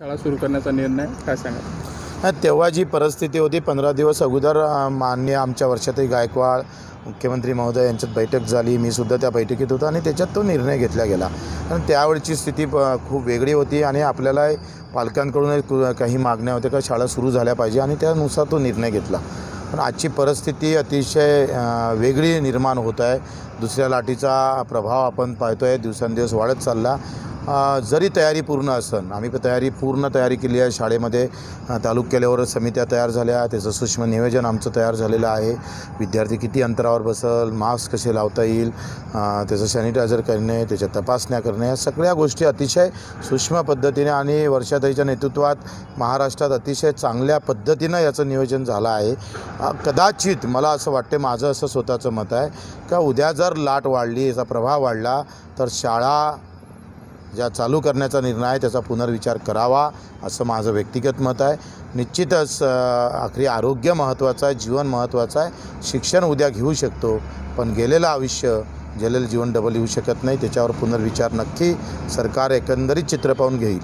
शाळा सुरू करण्याचा निर्णय काय सांगा तेव्हा जी परिस्थिती होती पंधरा दिवस अगोदर मान्य आमच्या वर्षातही गायकवाड मुख्यमंत्री महोदय यांच्यात बैठक झाली. मी सुद्धा त्या बैठकीत होतो आणि त्याच्यात तो निर्णय घेतला गेला. कारण त्यावेळची स्थिती खूप वेगळी होती आणि आपल्याला पालकांकडून काही मागण्या होत्या का शाळा सुरू झाल्या पाहिजे आणि त्यानुसार तो निर्णय घेतला. पण आजची परिस्थिती अतिशय वेगळी निर्माण होत आहे. दुसऱ्या लाटीचा प्रभाव आपण पाहतो आहे दिवसेंदिवस वाढत चालला. जरी तयारी पूर्ण असन आम्ही तयारी पूर्ण तयारी केली आहे शाळेमध्ये. तालुक तालुक्यावर समित्या तयार झाल्या त्याचं सूक्ष्म नियोजन आमचं तयार झालेलं आहे. विद्यार्थी किती अंतरावर बसल मास्क कसे लावता येईल त्याचं सॅनिटायझर करणे त्याच्या तपासण्या करणे या सगळ्या गोष्टी अतिशय सूक्ष्म पद्धतीने आणि वर्षाताईच्या नेतृत्वात महाराष्ट्रात अतिशय चांगल्या पद्धतीनं याचं नियोजन झालं आहे. कदाचित मला असं वाटते माझं असं स्वतःचं मत आहे का उद्या जर लाट वाढली याचा प्रभाव वाढला तर शाळा ज्या चालू करण्याचा निर्णय आहे त्याचा पुनर्विचार करावा असं माझं व्यक्तिगत मत आहे. निश्चितच आखरी आरोग्य महत्त्वाचं आहे जीवन महत्त्वाचं आहे. शिक्षण उद्या घेऊ शकतो पण गेलेलं आयुष्य गेलेलं जीवन डबल येऊ शकत नाही. त्याच्यावर पुनर्विचार नक्की सरकार एकंदरीत चित्र पाहून घेईल.